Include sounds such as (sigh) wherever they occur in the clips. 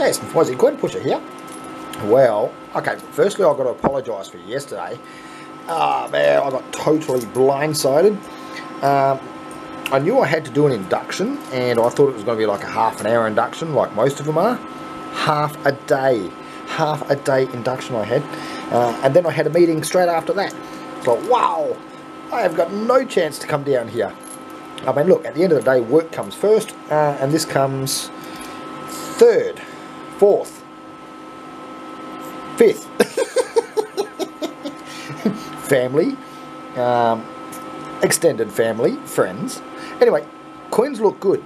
Jason Aussie, coin pusher here. Well, okay, firstly I've got to apologise for yesterday. Ah, oh, man, I got totally blindsided. Um, I knew I had to do an induction, and I thought it was going to be like a half an hour induction, like most of them are. Half a day. Half a day induction I had. Uh, and then I had a meeting straight after that. So, wow, I have got no chance to come down here. I mean, look, at the end of the day, work comes first, uh, and this comes third, fourth, fifth. family, um, extended family, friends. Anyway, coins look good.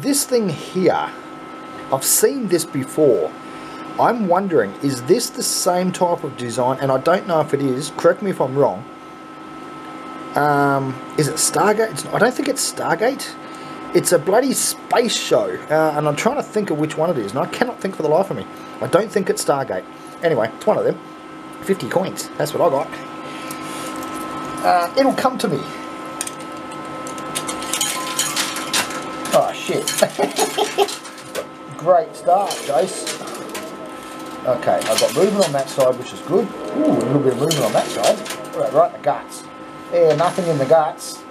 This thing here, I've seen this before. I'm wondering, is this the same type of design? And I don't know if it is. Correct me if I'm wrong. Um, is it Stargate? It's, I don't think it's Stargate. It's a bloody space show. Uh, and I'm trying to think of which one it is. And I cannot think for the life of me. I don't think it's Stargate. Anyway, it's one of them. 50 coins. That's what I got. Uh, it'll come to me. Oh shit. (laughs) Great start, Jace. Okay, I've got movement on that side, which is good. Ooh, a little bit of movement on that side. Right, right in the guts. Yeah, nothing in the guts.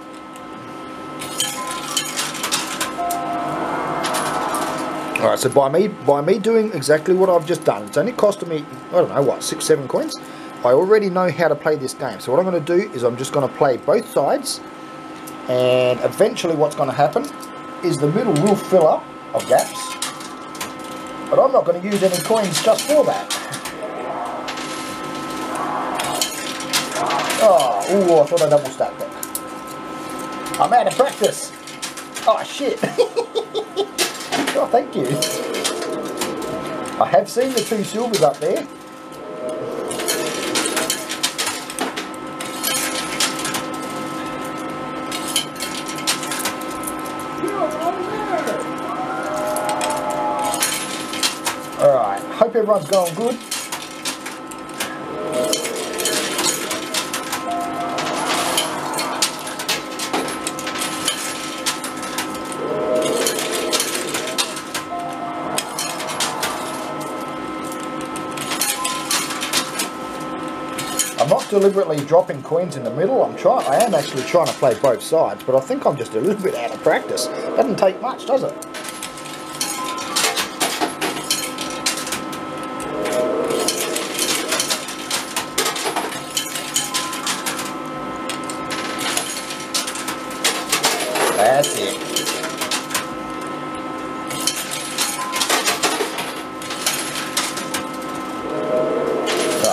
Alright, so by me by me doing exactly what I've just done, it's only costing me, I don't know, what, six, seven coins? I already know how to play this game. So what I'm going to do is I'm just going to play both sides. And eventually what's going to happen is the middle will fill up of gaps. But I'm not going to use any coins just for that. Oh, ooh, I thought I double stacked it. I'm out of practice. Oh, shit. (laughs) oh, thank you. I have seen the two silvers up there. Alright, hope everyone's going good. Deliberately dropping coins in the middle. I'm trying. I am actually trying to play both sides, but I think I'm just a little bit out of practice. Doesn't take much, does it? That's it.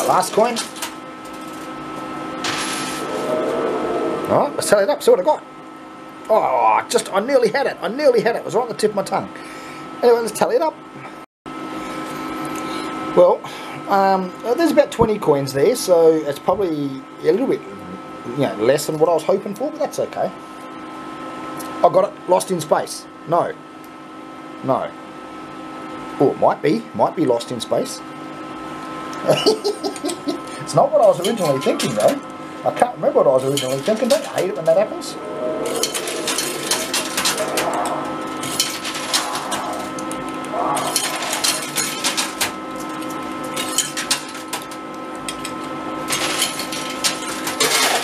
Last coin. Let's tally it up, see what I got. Oh, just, I nearly had it. I nearly had it. It was right on the tip of my tongue. Anyway, let's tally it up. Well, um, there's about 20 coins there, so it's probably a little bit you know, less than what I was hoping for, but that's okay. I got it. Lost in space. No. No. Oh, it might be. Might be lost in space. (laughs) it's not what I was originally thinking, though. Remember what I was originally thinking. Don't hate it when that happens?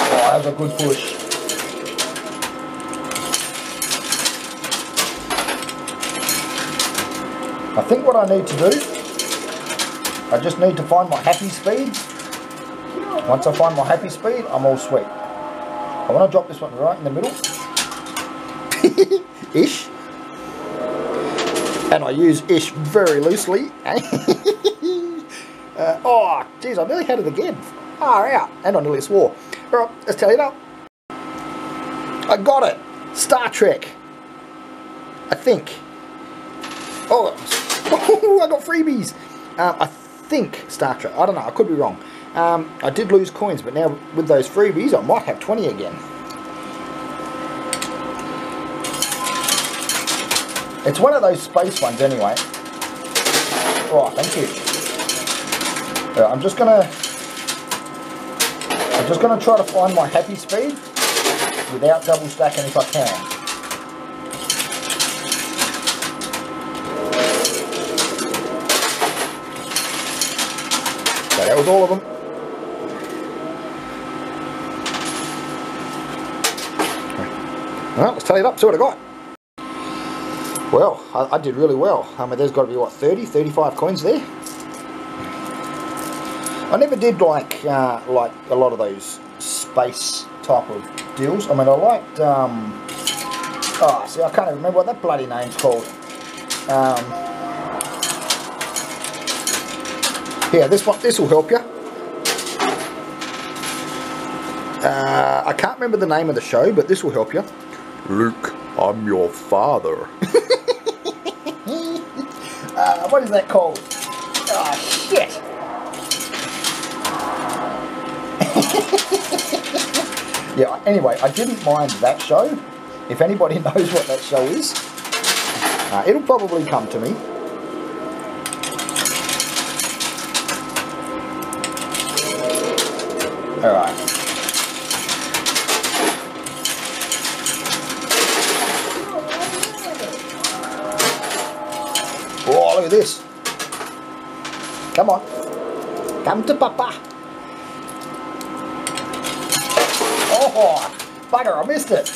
Oh, that was a good push. I think what I need to do, I just need to find my happy speed. Once I find my happy speed, I'm all sweet. I want to drop this one right in the middle. (laughs) ish. And I use ish very loosely. (laughs) uh, oh, geez, I nearly had it again. Far out. And I nearly swore. Alright, let's tell you now. I got it. Star Trek. I think. Oh, (laughs) I got freebies. Um, I think Star Trek. I don't know. I could be wrong. Um, I did lose coins, but now with those freebies, I might have 20 again. It's one of those space ones anyway. Oh, thank you. I'm just gonna I'm just gonna try to find my happy speed without double stacking if I can. that was all of them. Well, let's tally it up, see what I got. Well, I, I did really well. I mean, there's got to be, what, 30, 35 coins there? I never did like uh, like a lot of those space type of deals. I mean, I liked, um, oh, see, I can't even remember what that bloody name's called. Um, yeah, this one, this will help you. Uh, I can't remember the name of the show, but this will help you. Luke, I'm your father. (laughs) uh, what is that called? Oh, shit. (laughs) yeah, anyway, I didn't mind that show. If anybody (laughs) knows what that show is, uh, it'll probably come to me. Alright. This. Come on. Come to Papa. Oh, bugger, I missed it.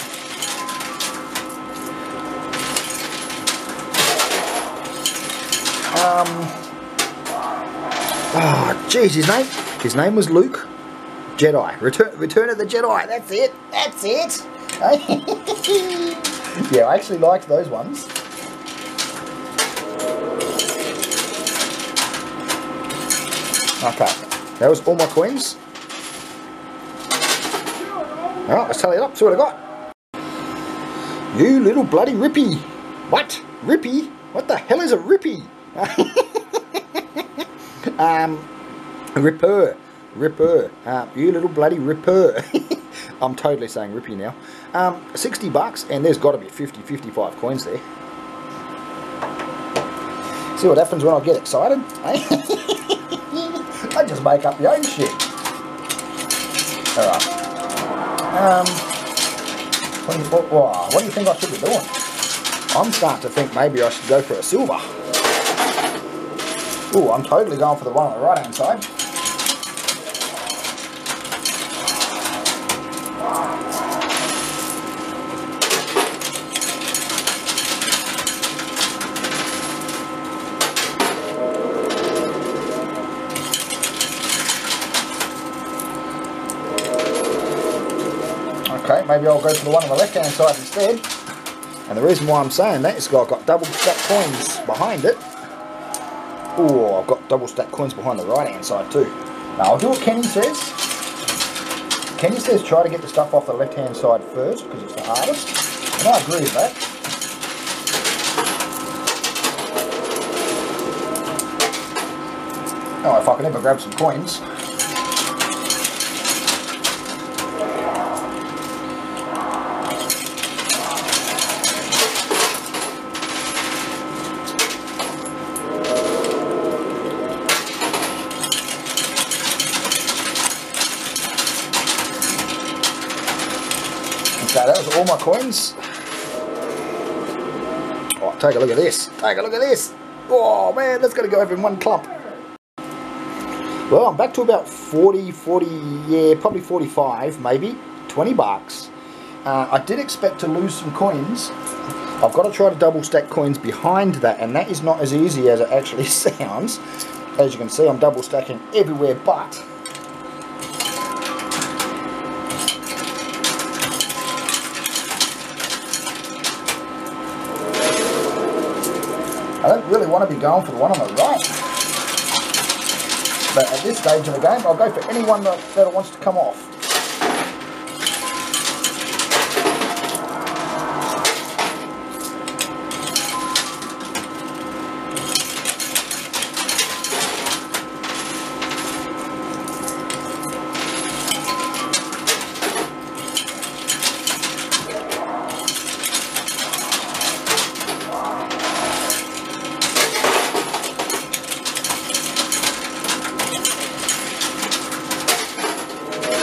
Um, oh, jeez, his name, his name was Luke. Jedi. Return, Return of the Jedi. That's it. That's it. (laughs) yeah, I actually liked those ones. Okay, that was all my coins. Alright, let's tally it up, see what I got. You little bloody rippy. What? Rippy? What the hell is a rippy? (laughs) um, ripper. Ripper. Uh, you little bloody ripper. (laughs) I'm totally saying rippy now. Um, 60 bucks, and there's got to be 50, 55 coins there. See what happens when I get excited? Eh? (laughs) I just make up the own shit. Alright. Um, what do, you, what, what do you think I should be doing? I'm starting to think maybe I should go for a silver. Ooh, I'm totally going for the one on the right hand side. Okay, maybe I'll go for the one on the left hand side instead. And the reason why I'm saying that is I've got double stack coins behind it. Oh, I've got double stack coins behind the right hand side too. Now I'll do what Kenny says. Kenny says try to get the stuff off the left hand side first because it's the hardest. And I agree with that. Oh, if I can ever grab some coins. That was all my coins. Oh, take a look at this. Take a look at this. Oh, man, that's going to go over in one clump. Well, I'm back to about 40, 40, yeah, probably 45, maybe. 20 bucks. Uh, I did expect to lose some coins. I've got to try to double stack coins behind that, and that is not as easy as it actually (laughs) sounds. As you can see, I'm double stacking everywhere but I don't really want to be going for the one on the right. But at this stage of the game, I'll go for anyone that, that wants to come off.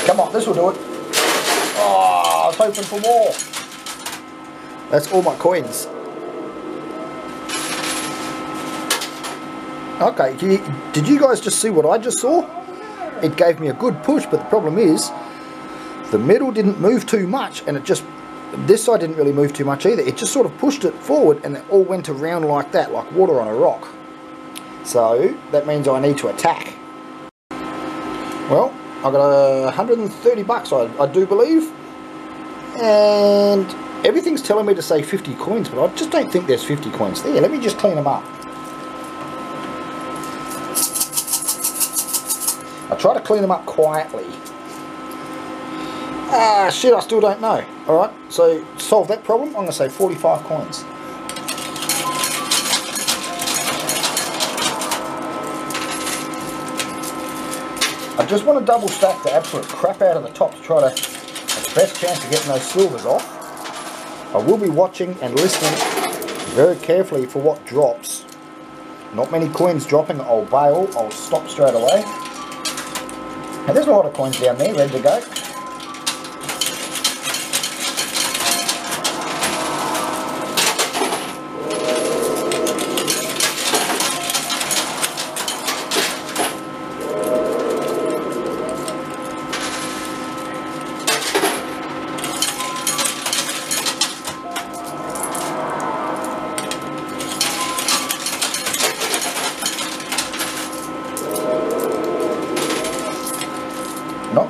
Come on, this will do it. Oh, I was hoping for more. That's all my coins. Okay, did you guys just see what I just saw? it gave me a good push, but the problem is the middle didn't move too much and it just, this side didn't really move too much either. It just sort of pushed it forward and it all went around like that, like water on a rock. So that means I need to attack. Well, I got a 130 bucks, I, I do believe. And everything's telling me to say 50 coins, but I just don't think there's 50 coins there. Let me just clean them up. I try to clean them up quietly. Ah, shit, I still don't know. Alright, so solve that problem, I'm going to say 45 coins. I just want to double stack the absolute crap out of the top to try to the best chance of getting those silvers off. I will be watching and listening very carefully for what drops. Not many coins dropping, I'll bail, I'll stop straight away. And there's a lot of coins down there ready to go.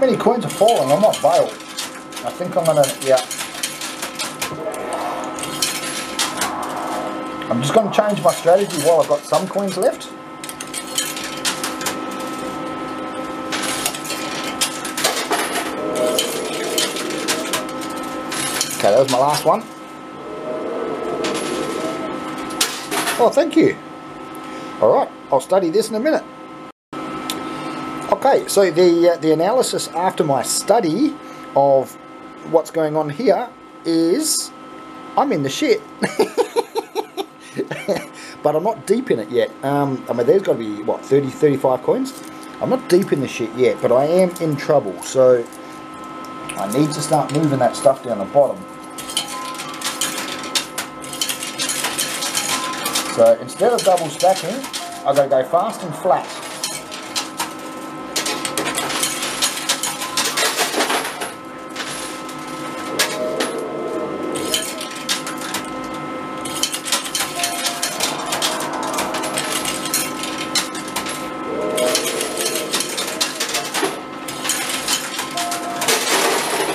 Many coins are falling, I'm not bailed. I think I'm gonna, yeah. I'm just gonna change my strategy while I've got some coins left. Okay, that was my last one. Oh, thank you. Alright, I'll study this in a minute. Okay, so the uh, the analysis after my study of what's going on here is I'm in the shit. (laughs) but I'm not deep in it yet. Um, I mean, there's got to be, what, 30, 35 coins? I'm not deep in the shit yet, but I am in trouble. So I need to start moving that stuff down the bottom. So instead of double stacking, I've got to go fast and flat.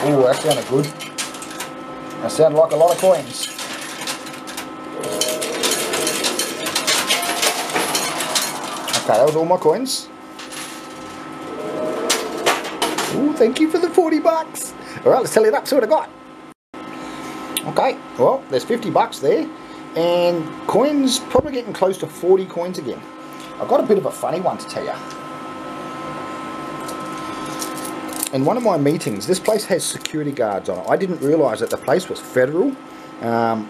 Ooh, that sounded good. That sounded like a lot of coins. Okay, that was all my coins. Ooh, thank you for the 40 bucks. Alright, let's tally it up, see what I got. Okay, well, there's 50 bucks there. And coins, probably getting close to 40 coins again. I've got a bit of a funny one to tell you. In one of my meetings, this place has security guards on it. I didn't realise that the place was federal. Um,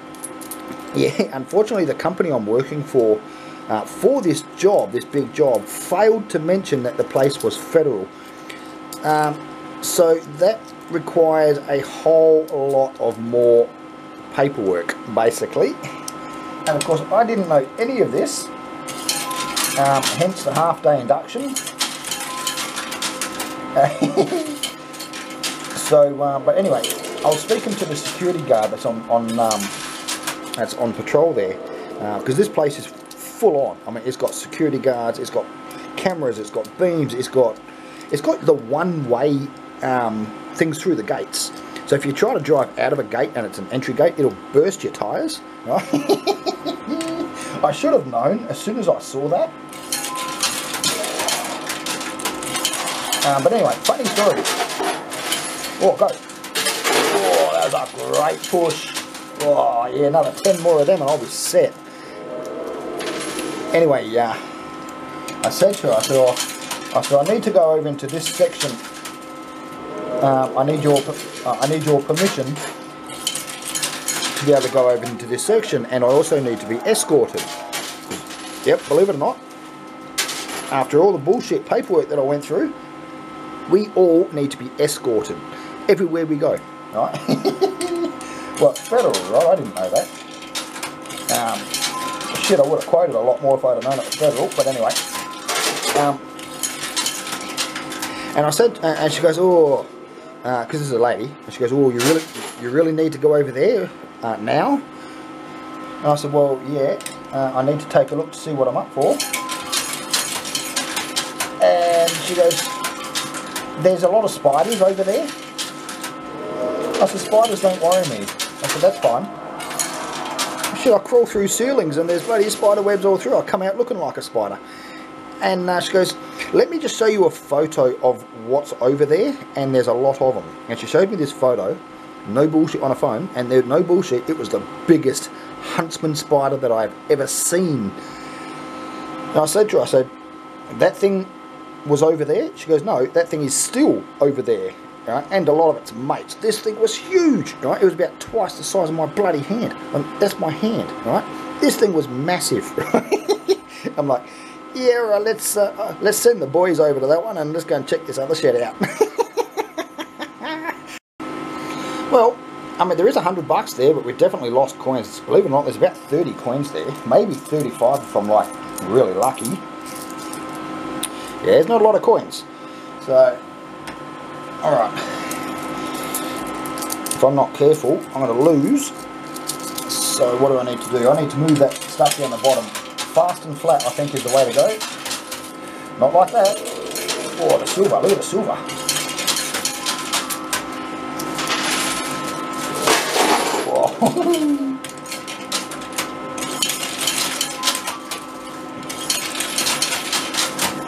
yeah, (laughs) unfortunately, the company I'm working for, uh, for this job, this big job, failed to mention that the place was federal. Um, so that requires a whole lot of more paperwork, basically. And of course, I didn't know any of this, um, hence the half-day induction. (laughs) so, uh, but anyway, I was speaking to the security guard that's on on um, that's on patrol there, because uh, this place is full on. I mean, it's got security guards, it's got cameras, it's got beams, it's got it's got the one-way um, things through the gates. So if you try to drive out of a gate and it's an entry gate, it'll burst your tyres. Right? (laughs) I should have known as soon as I saw that. Um, but anyway, funny story. Oh, it. Oh, that was a great push. Oh, yeah, another 10 more of them and I'll be set. Anyway, yeah. I said to her, I said, oh, I said, I need to go over into this section. Um, I need your, uh, I need your permission to be able to go over into this section, and I also need to be escorted. Yep, believe it or not, after all the bullshit paperwork that I went through, we all need to be escorted everywhere we go, right? (laughs) well, federal, right? I didn't know that. Um, shit, I would have quoted a lot more if I'd have known it was federal, but anyway. Um, And I said, and she goes, oh, because uh, this is a lady, and she goes, oh, you really, you really need to go over there uh, now? And I said, well, yeah, uh, I need to take a look to see what I'm up for. And she goes, there's a lot of spiders over there. I said, spiders don't worry me. I said, that's fine. Shit, I crawl through ceilings and there's bloody spider webs all through. I come out looking like a spider. And uh, she goes, let me just show you a photo of what's over there. And there's a lot of them. And she showed me this photo. No bullshit on a phone. And there, no bullshit, it was the biggest huntsman spider that I've ever seen. And I said to her, I said, that thing was over there? She goes, no, that thing is still over there right? and a lot of its mates. This thing was huge, right? It was about twice the size of my bloody hand. And that's my hand, right? This thing was massive, (laughs) right? I'm like, yeah, right, let's uh, uh, let's send the boys over to that one and let's go and check this other shed out. (laughs) well, I mean, there is a hundred bucks there, but we've definitely lost coins. Believe it or not, there's about 30 coins there, maybe 35 if I'm like really lucky. Yeah, there's not a lot of coins. So, Alright. If I'm not careful, I'm going to lose. So what do I need to do? I need to move that stuff down the bottom. Fast and flat, I think, is the way to go. Not like that. Oh, the silver. Look at the silver. (laughs)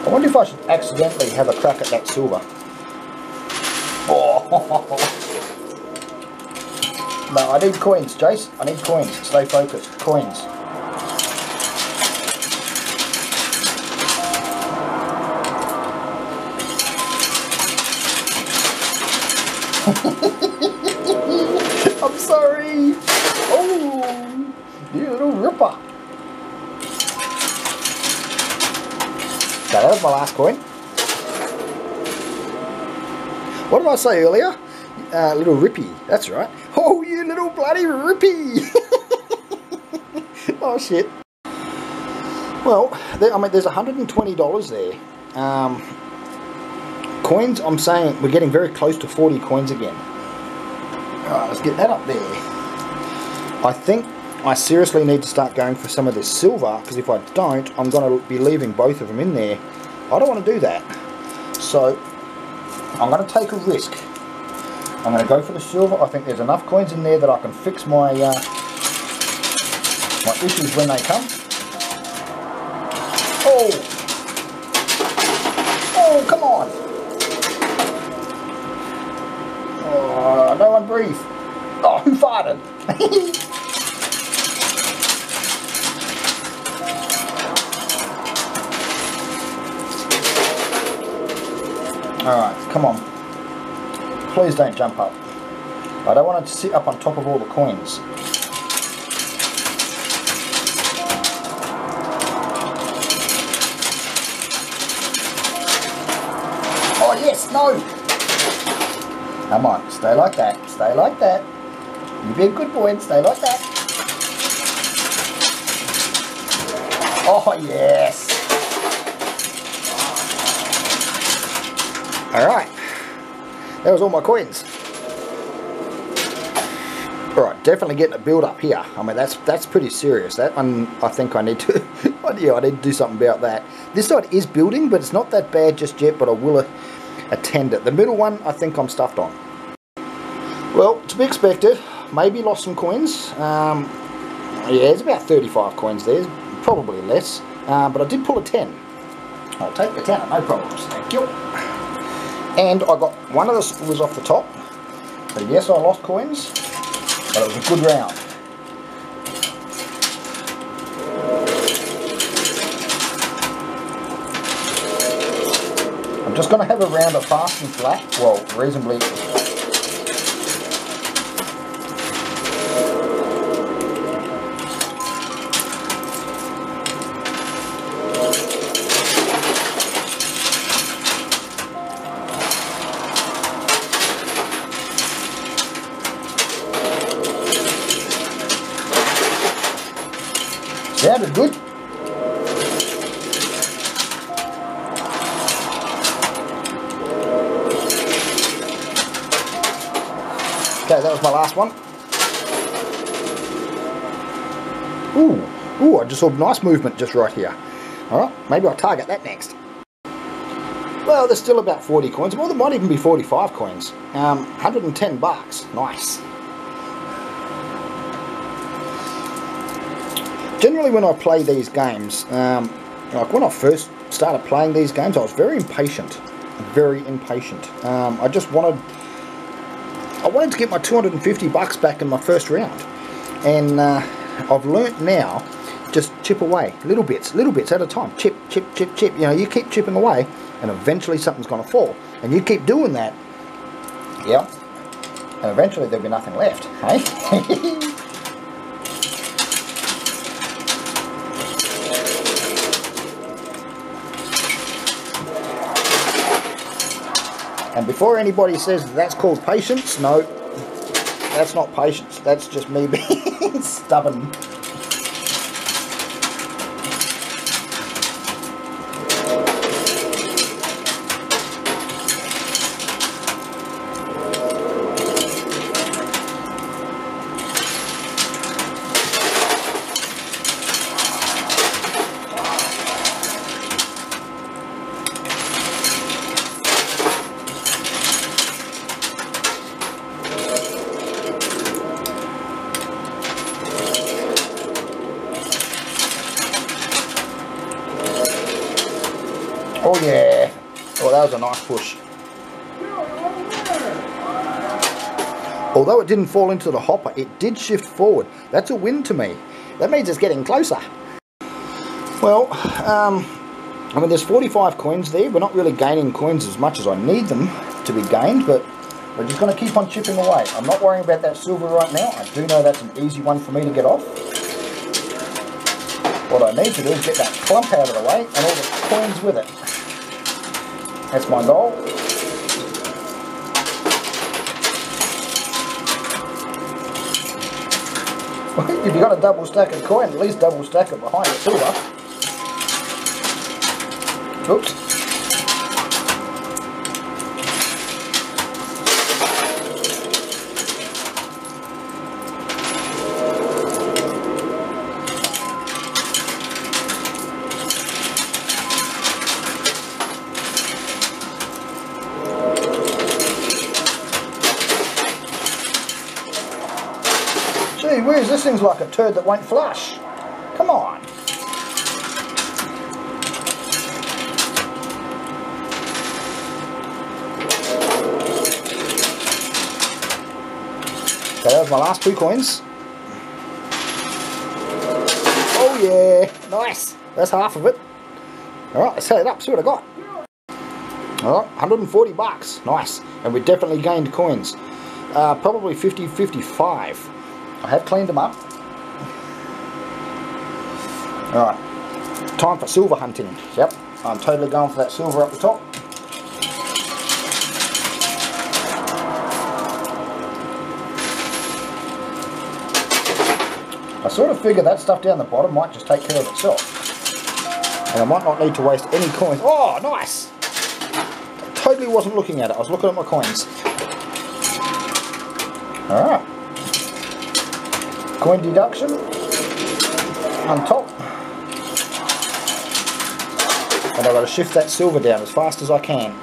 I wonder if I should accidentally have a crack at that silver. (laughs) no, I need coins, Jace. I need coins. Stay focused. Coins. (laughs) I'm sorry. Oh, you little ripper. that was my last coin. What did I say earlier? Uh, little Rippy. That's right. Oh, you little bloody Rippy. (laughs) oh, shit. Well, there, I mean, there's $120 there. Um, coins, I'm saying we're getting very close to 40 coins again. Alright, let's get that up there. I think I seriously need to start going for some of this silver, because if I don't, I'm going to be leaving both of them in there. I don't want to do that. So, I'm going to take a risk. I'm going to go for the silver. I think there's enough coins in there that I can fix my uh, my issues when they come. Oh! Oh, come on! Oh, no one breathe. Oh, who farted? (laughs) Alright, come on. Please don't jump up. I don't want it to sit up on top of all the coins. Oh yes, no! Come on, stay like that, stay like that. You be a good boy and stay like that. Oh yes! Alright. That was all my coins. Alright, definitely getting a build up here. I mean, that's that's pretty serious. That one, I think I need to, (laughs) yeah, I need to do something about that. This side is building, but it's not that bad just yet, but I will attend it. The middle one, I think I'm stuffed on. Well, to be expected, maybe lost some coins. Um, yeah, it's about 35 coins there, probably less. Uh, but I did pull a 10. I'll take the 10, no problems. Thank you. And I got one of the screws off the top. So yes, I lost coins, but it was a good round. I'm just going to have a round of fast and flat, well, reasonably Sounded good. Okay, that was my last one. Ooh, ooh, I just saw nice movement just right here. Alright, maybe I'll target that next. Well, there's still about 40 coins. Well, there might even be 45 coins. Um, 110 bucks. Nice. Generally, when I play these games, um, like when I first started playing these games, I was very impatient. Very impatient. Um, I just wanted... I wanted to get my 250 bucks back in my first round. And uh, I've learnt now, just chip away. Little bits, little bits at a time. Chip, chip, chip, chip. You know, you keep chipping away and eventually something's going to fall. And you keep doing that, yeah, and eventually there'll be nothing left, hey? (laughs) And before anybody says that's called patience, no, that's not patience. That's just me (laughs) being stubborn. Oh yeah. Oh, that was a nice push. Although it didn't fall into the hopper, it did shift forward. That's a win to me. That means it's getting closer. Well, um, I mean, there's 45 coins there. We're not really gaining coins as much as I need them to be gained, but we're just going to keep on chipping away. I'm not worrying about that silver right now. I do know that's an easy one for me to get off. What I need to do is get that clump out of the way and all the coins with it. That's my goal. if you've got a double stack of coin, at least double stack it behind the silver. Oops. Gee whiz, this thing's like a turd that won't flush. Come on. Okay, that was my last two coins. Oh yeah, nice. That's half of it. Alright, let's set it up, see what I got. Alright, 140 bucks. Nice. And we definitely gained coins. Uh, probably 50, 55. I have cleaned them up. Alright, time for silver hunting. Yep, I'm totally going for that silver up the top. I sort of figure that stuff down the bottom might just take care of itself. And I might not need to waste any coins. Oh, nice! I totally wasn't looking at it. I was looking at my coins. Alright. Coin deduction on top. And I've got to shift that silver down as fast as I can.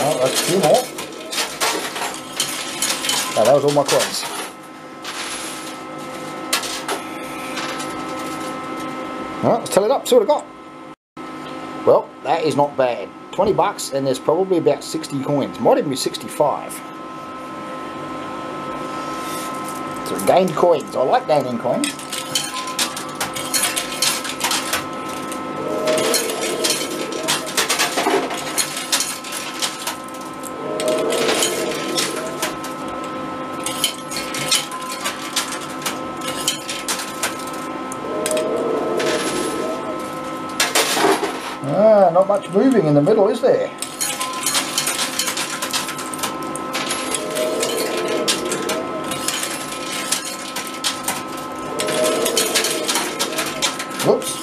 Well, that's two more. Now that was all my coins. Alright, let's tell it up, see what I got. Well, that is not bad. 20 bucks and there's probably about 60 coins. Might even be 65. So gained coins. I like gaining coins. Ah, not much moving in the middle, is there? Whoops.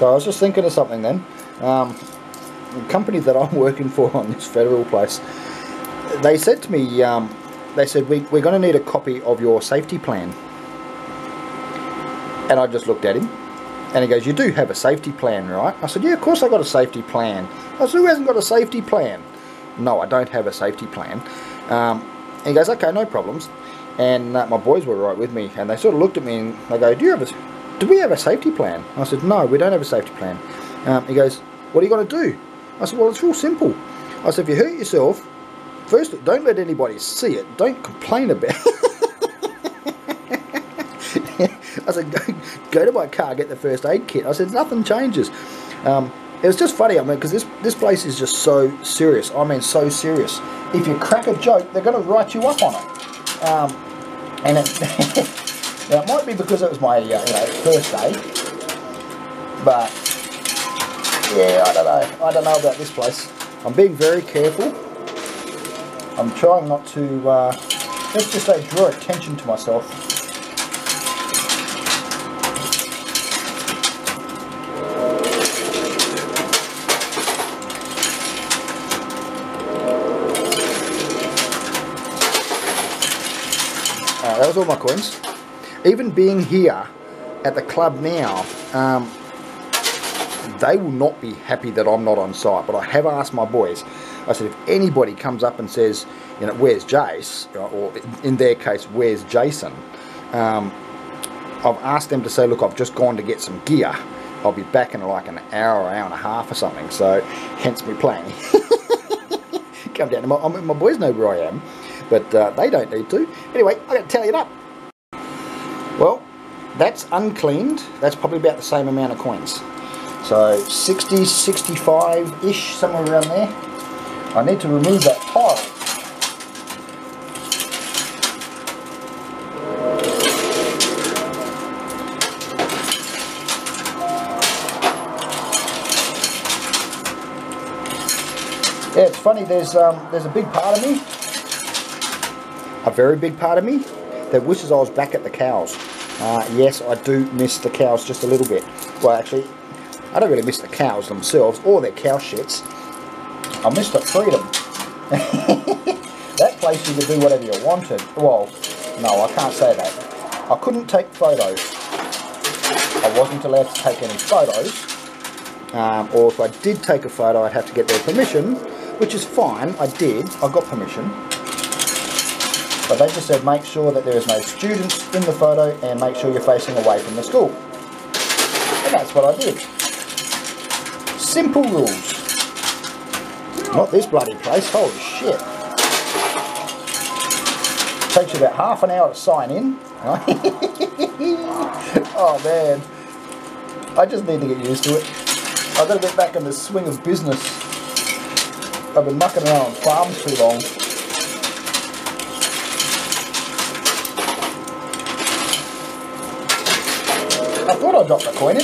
So I was just thinking of something then. Um, the company that I'm (laughs) working for on this federal place, they said to me, um, they said, we, we're going to need a copy of your safety plan. And I just looked at him and he goes, you do have a safety plan, right? I said, yeah, of course I've got a safety plan. I said, who hasn't got a safety plan? No, I don't have a safety plan. Um, and he goes, okay, no problems. And uh, my boys were right with me and they sort of looked at me and they go, do you have a do we have a safety plan? I said, no, we don't have a safety plan. Um, he goes, what are you going to do? I said, well, it's real simple. I said, if you hurt yourself, first, don't let anybody see it. Don't complain about it. (laughs) I said, go, go, to my car, get the first aid kit. I said, nothing changes. Um, it was just funny, I mean, because this, this place is just so serious. I mean, so serious. If you crack a joke, they're going to write you up on it. Um, and it... (laughs) Now it might be because it was my uh, you know, first day, but yeah, I don't know. I don't know about this place. I'm being very careful. I'm trying not to, uh, let's just say, draw attention to myself. Uh, that was all my coins even being here at the club now, um, they will not be happy that I'm not on site. But I have asked my boys, I said, if anybody comes up and says, you know, where's Jace, or in their case, where's Jason, um, I've asked them to say, look, I've just gone to get some gear. I'll be back in like an hour, hour and a half or something. So, hence me planning. (laughs) Come down. My, my boys know where I am, but uh, they don't need to. Anyway, I got to tell you up. Well, that's uncleaned. That's probably about the same amount of coins. So 60, 65-ish, somewhere around there. I need to remove that pile. Yeah, it's funny, there's, um, there's a big part of me, a very big part of me, that wishes I was back at the cows. Uh, yes, I do miss the cows just a little bit. Well, actually, I don't really miss the cows themselves or their cow shits. I miss the freedom. (laughs) that place you could do whatever you wanted. Well, no, I can't say that. I couldn't take photos. I wasn't allowed to take any photos. Um, or if I did take a photo, I'd have to get their permission, which is fine. I did. I got permission. But they just said make sure that there is no students in the photo and make sure you're facing away from the school. And that's what I did. Simple rules. Not this bloody place, holy shit. Takes you about half an hour to sign in. (laughs) oh man. I just need to get used to it. I've got to get back in the swing of business. I've been mucking around on farms too long. I thought I dropped the coin in.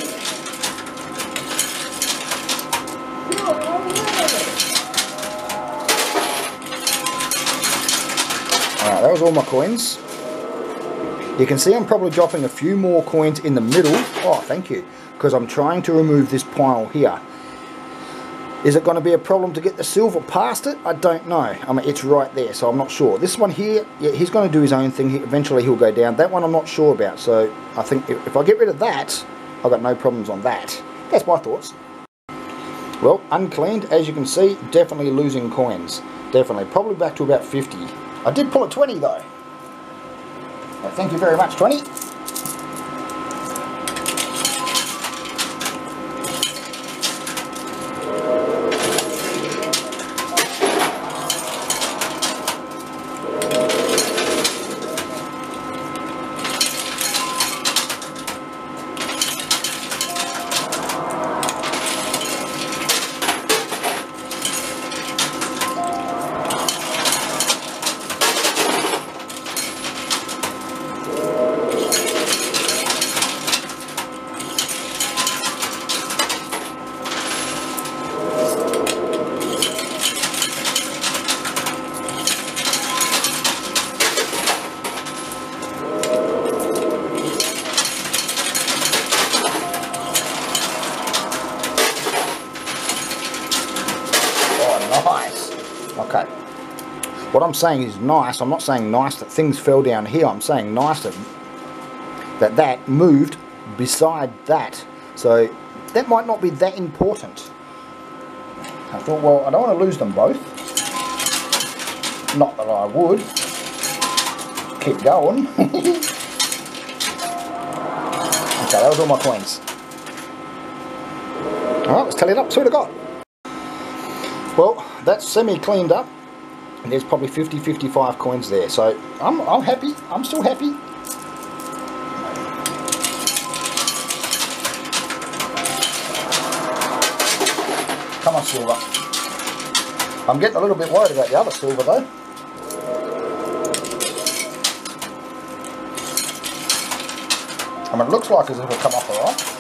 Alright, that was all my coins. You can see I'm probably dropping a few more coins in the middle. Oh, thank you. Because I'm trying to remove this pile here. Is it going to be a problem to get the silver past it? I don't know. I mean, it's right there, so I'm not sure. This one here, yeah, he's going to do his own thing. He, eventually he'll go down. That one I'm not sure about, so I think if, if I get rid of that, I've got no problems on that. That's my thoughts. Well, uncleaned, as you can see, definitely losing coins. Definitely. Probably back to about 50. I did pull a 20 though. thank you very much, 20. What I'm saying is nice. I'm not saying nice that things fell down here. I'm saying nice that that, that moved beside that. So that might not be that important. I thought, well, I don't want to lose them both. Not that I would. Keep going. (laughs) okay, that was all my coins. Alright, let's tally it up, see what I got. Well, that's semi cleaned there's probably 50 55 coins there. So I'm, I'm happy. I'm still happy. Come on silver. I'm getting a little bit worried about the other silver though. I mean it looks like as if it'll come off alright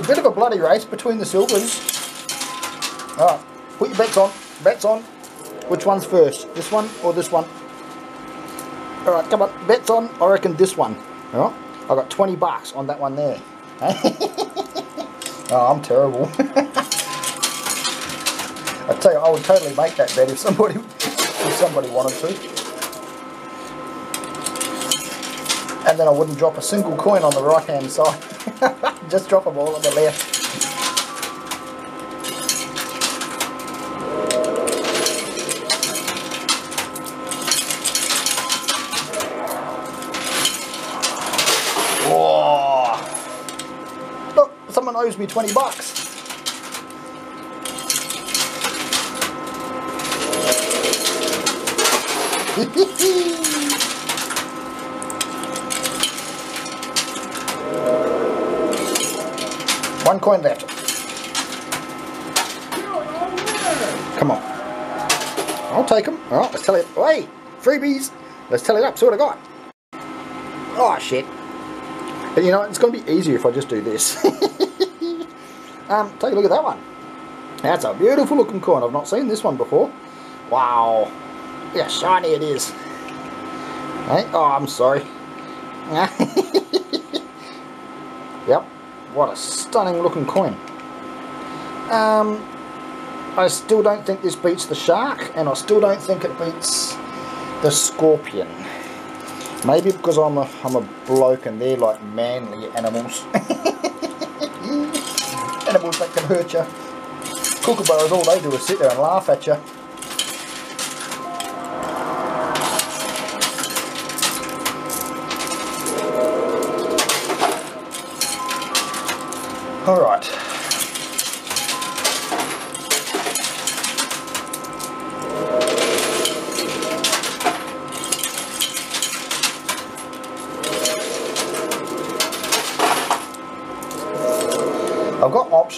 a bit of a bloody race between the silvers. Alright, put your bets on. Bets on. Which one's first? This one or this one? Alright, come on. Bets on. I reckon this one. Alright. I got 20 bucks on that one there. oh, (laughs) I'm terrible. (laughs) I tell you, I would totally make that bet if somebody if somebody wanted to. And then I wouldn't drop a single coin on the right hand side. (laughs) Just drop them all on the left. Whoa. Look, someone owes me 20 bucks. (laughs) One coin left. Come on. I'll take them. Alright, let's tell it. Hey, Freebies! Let's tell it up. See what I got. Oh, shit. You know, it's going to be easier if I just do this. (laughs) um, take a look at that one. That's a beautiful looking coin. I've not seen this one before. Wow. Yeah, shiny it is. Hey? Oh, I'm sorry. (laughs) yep. What a stunning looking coin. Um, I still don't think this beats the shark, and I still don't think it beats the scorpion. Maybe because I'm a, I'm a bloke and they're like manly animals. (laughs) animals that can hurt you. Kookaburras, all they do is sit there and laugh at you. Alright.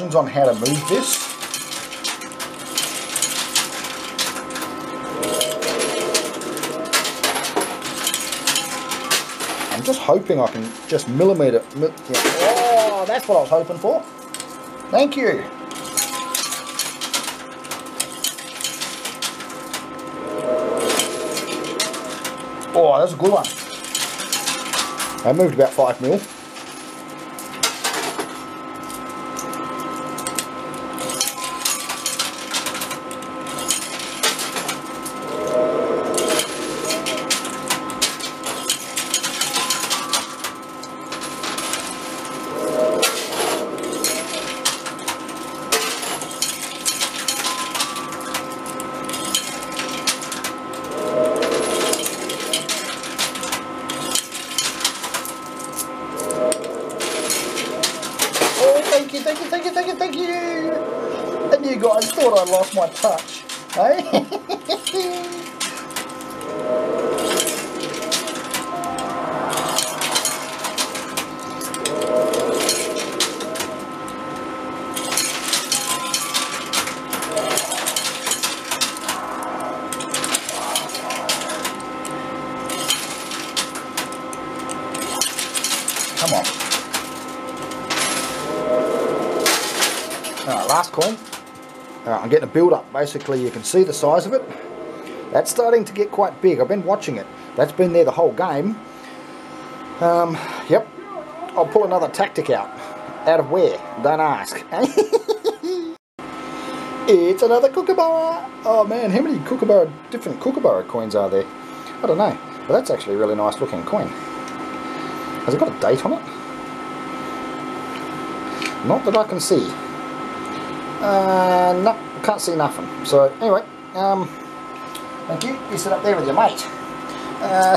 instructions on how to move this. I'm just hoping I can just millimeter. Yeah. Oh, that's what I was hoping for. Thank you. Oh, that's a good one. I moved about five mil. I'm getting a build up. Basically, you can see the size of it. That's starting to get quite big. I've been watching it. That's been there the whole game. Um, yep. I'll pull another tactic out. Out of where? Don't ask. (laughs) it's another Kookaburra. Oh man, how many Kookaburra, different Kookaburra coins are there? I don't know. But that's actually a really nice looking coin. Has it got a date on it? Not that I can see. Uh, no, can't see nothing. So anyway, um, thank you. You sit up there with your mate. Uh,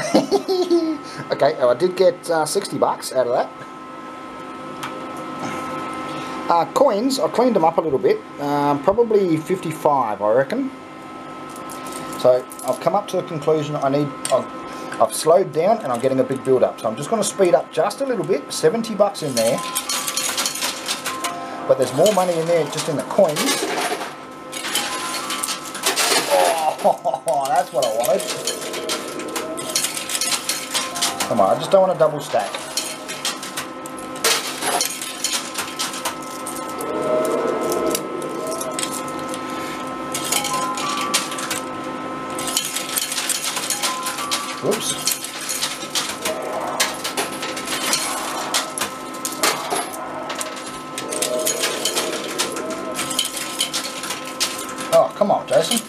(laughs) okay, oh, I did get uh, 60 bucks out of that. Uh, coins, I cleaned them up a little bit. Um, probably 55, I reckon. So I've come up to the conclusion I need. I've, I've slowed down and I'm getting a big build up. So I'm just going to speed up just a little bit. 70 bucks in there but there's more money in there just in the coins. (laughs) That's what I wanted. Come on, I just don't want a double stack. Whoops. Come on, Jason.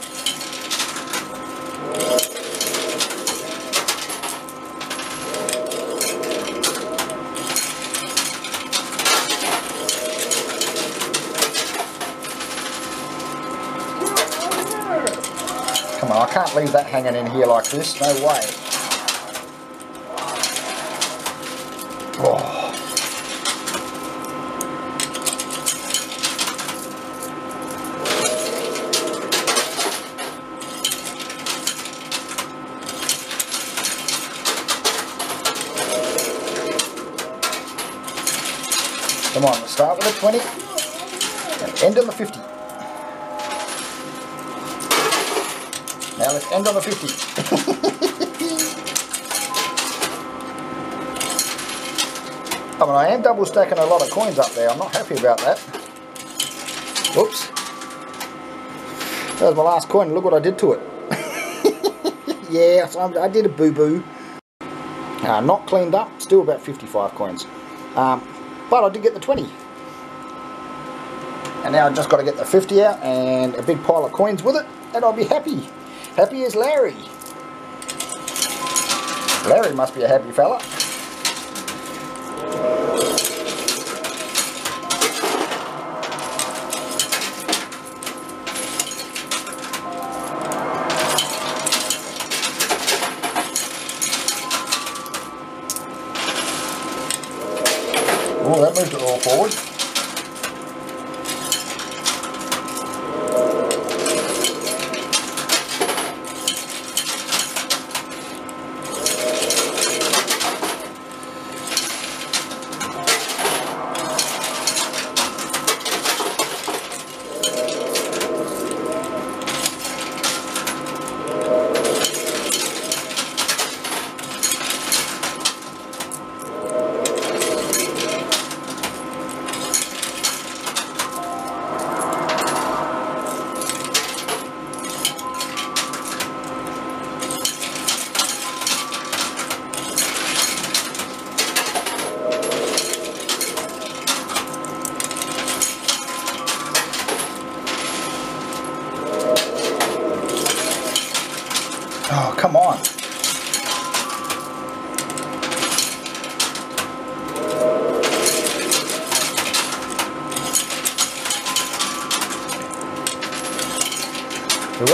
Come on, I can't leave that hanging in here like this, no way. Oh. Come on, let's start with a 20 and end on the 50. Now let's end on the 50. I mean, I am double stacking a lot of coins up there. I'm not happy about that. Whoops. That was my last coin. Look what I did to it. (laughs) yeah, I did a boo-boo. Uh, not cleaned up. Still about 55 coins. Um, but I did get the 20. And now I've just got to get the 50 out and a big pile of coins with it and I'll be happy. Happy as Larry. Larry must be a happy fella.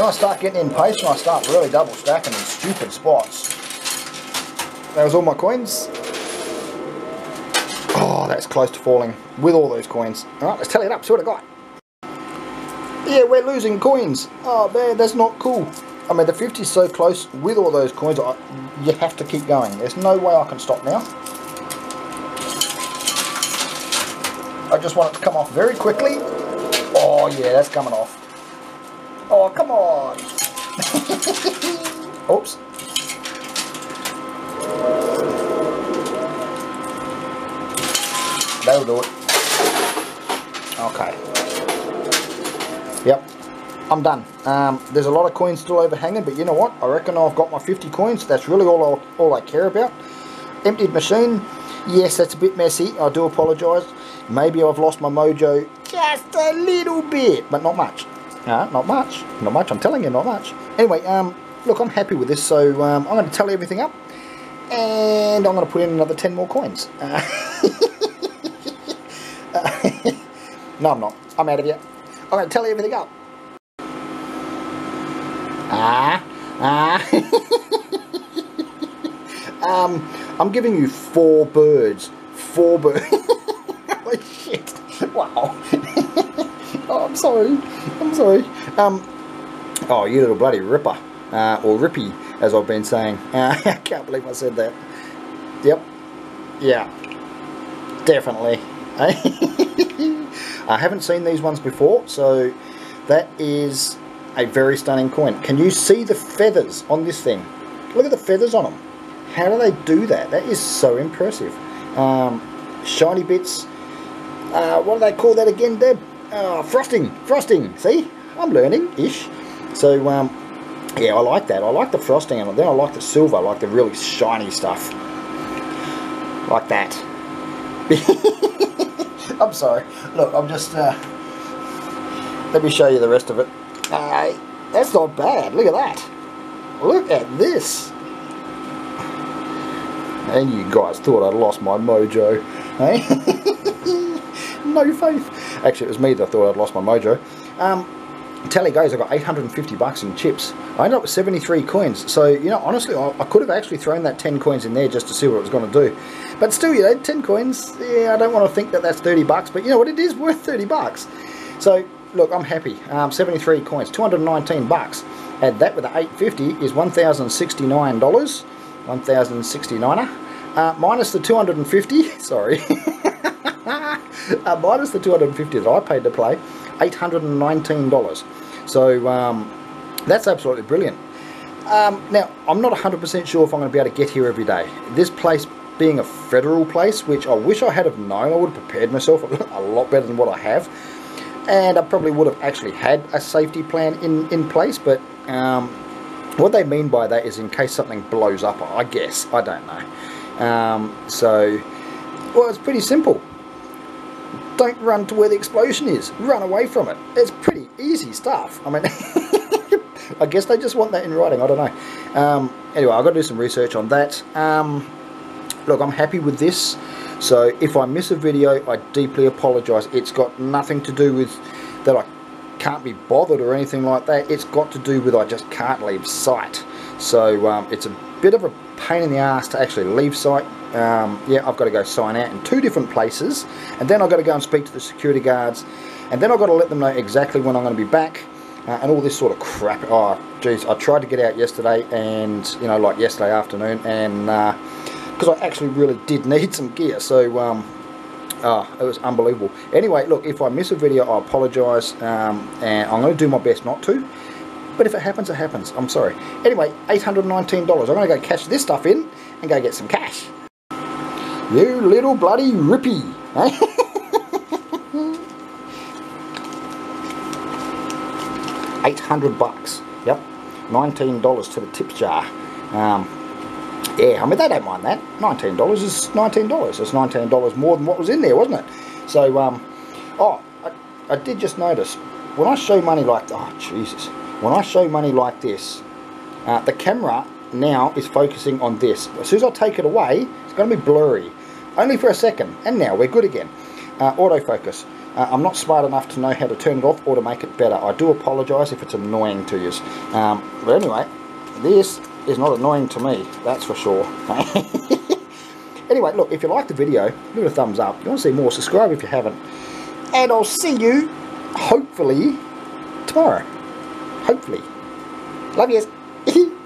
I start getting impatient, I start really double stacking in stupid spots. That was all my coins. Oh, that's close to falling with all those coins. Alright, let's tally it up, see what I got. Yeah, we're losing coins. Oh man, that's not cool. I mean, the 50's so close with all those coins, I, you have to keep going. There's no way I can stop now. I just want it to come off very quickly. Oh yeah, that's coming off. Oh, come on. (laughs) Oops. That'll do it. Okay. Yep. I'm done. Um, there's a lot of coins still overhanging, but you know what? I reckon I've got my 50 coins. That's really all I, all I care about. Emptied machine. Yes, that's a bit messy. I do apologise. Maybe I've lost my mojo just a little bit, but not much. Uh, not much. Not much. I'm telling you, not much. Anyway, um, look, I'm happy with this, so um, I'm going to tally everything up, and I'm going to put in another 10 more coins. Uh, (laughs) no, I'm not. I'm out of here. I'm going to tally everything up. Ah, ah. (laughs) um, I'm giving you four birds. Four birds. (laughs) Holy shit. Wow. oh, I'm sorry. I'm sorry. Um, oh, you little bloody ripper. Uh, or rippy, as I've been saying. (laughs) Uh, I can't believe I said that. Yep. Yeah. Definitely. (laughs) I haven't seen these ones before, so that is a very stunning coin. Can you see the feathers on this thing? Look at the feathers on them. How do they do that? That is so impressive. Um, shiny bits. Uh, what do they call that again, Deb? Uh, frosting. Frosting. See? I'm learning-ish. So, um, yeah, I like that. I like the frosting and then I like the silver, I like the really shiny stuff. Like that. (laughs) I'm sorry. Look, I'm just... Uh, let me show you the rest of it. Uh, that's not bad. Look at that. Look at this. And you guys thought I'd lost my mojo. Hey? (laughs) no faith. Actually, it was me that thought I'd lost my mojo. Um, tally goes, I got 850 bucks in chips. I ended up with 73 coins. So, you know, honestly, I, I could have actually thrown that 10 coins in there just to see what it was going to do. But still, you know, 10 coins, yeah, I don't want to think that that's 30 bucks. But you know what, it is worth 30 bucks. So, look, I'm happy. Um, 73 coins, 219 bucks. Add that with the 850 is $1,069. 1069 uh, minus the 250 (laughs) sorry (laughs) uh, minus the 250 that I paid to play $819 so um, that's absolutely brilliant um, now I'm not 100% sure if I'm going to be able to get here every day this place being a federal place which I wish I had have known I would have prepared myself (laughs) a lot better than what I have and I probably would have actually had a safety plan in in place but um, what they mean by that is in case something blows up, I guess. I don't know. Um, so, well, it's pretty simple. Don't run to where the explosion is. Run away from it. It's pretty easy stuff. I mean, (laughs) I guess they just want that in writing. I don't know. Um, anyway, I've got to do some research on that. Um, look, I'm happy with this. So if I miss a video, I deeply apologise. It's got nothing to do with that I can't be bothered or anything like that. It's got to do with I just can't leave site. So um, it's a bit of a pain in the ass to actually leave site. Um, yeah, I've got to go sign out in two different places, and then I've got to go and speak to the security guards, and then I've got to let them know exactly when I'm going to be back, uh, and all this sort of crap. Oh, geez, I tried to get out yesterday, and you know, like yesterday afternoon, and because uh, I actually really did (laughs) need some gear, so um, Oh, it was unbelievable. Anyway, look, if I miss a video, I apologise, um, and I'm going to do my best not to. But if it happens, it happens. I'm sorry. Anyway, $819. I'm going to go cash this stuff in and go get some cash. You little bloody rippy. Eh? (laughs) Eight hundred bucks. Yep, nineteen dollars to the tip jar. Um, yeah, I mean, they don't mind that. $19 is $19. It's $19 more than what was in there, wasn't it? So, um, oh, I, I did just notice, when I show money like, oh, Jesus. When I show money like this, uh, the camera now is focusing on this. As soon as I take it away, it's going to be blurry. Only for a second, and now we're good again. Uh, autofocus. Uh, I'm not smart enough to know how to turn it off or to make it better. I do apologise if it's annoying to you. Um, but anyway, this is not annoying to me, that's for sure. (laughs) anyway, look, if you like the video, give it a thumbs up. If you want to see more, subscribe if you haven't. And I'll see you, hopefully, tomorrow. Hopefully. Love yous. (laughs)